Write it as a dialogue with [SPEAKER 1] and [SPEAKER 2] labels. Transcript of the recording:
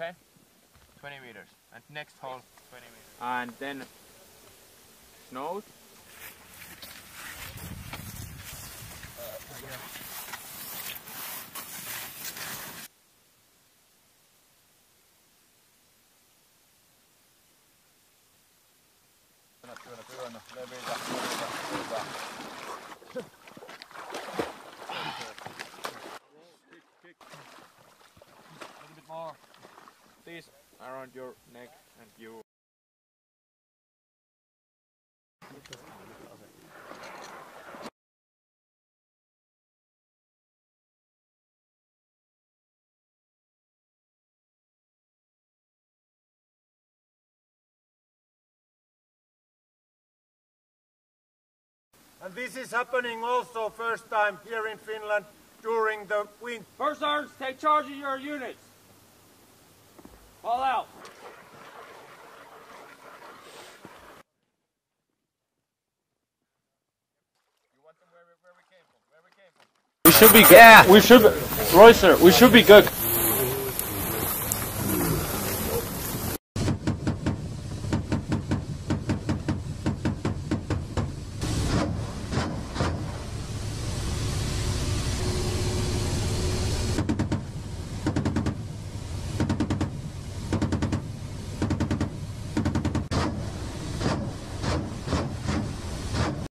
[SPEAKER 1] Okay, 20 meters. And next hole, 20 meters. And then
[SPEAKER 2] levitä, levitä, levitä.
[SPEAKER 1] This around your neck and you.
[SPEAKER 3] And this is happening also first time here in Finland during the winter.
[SPEAKER 1] First sergeants, take charge of your units. Fall out.
[SPEAKER 4] We should be. Yeah. We should. Royster, we should be good.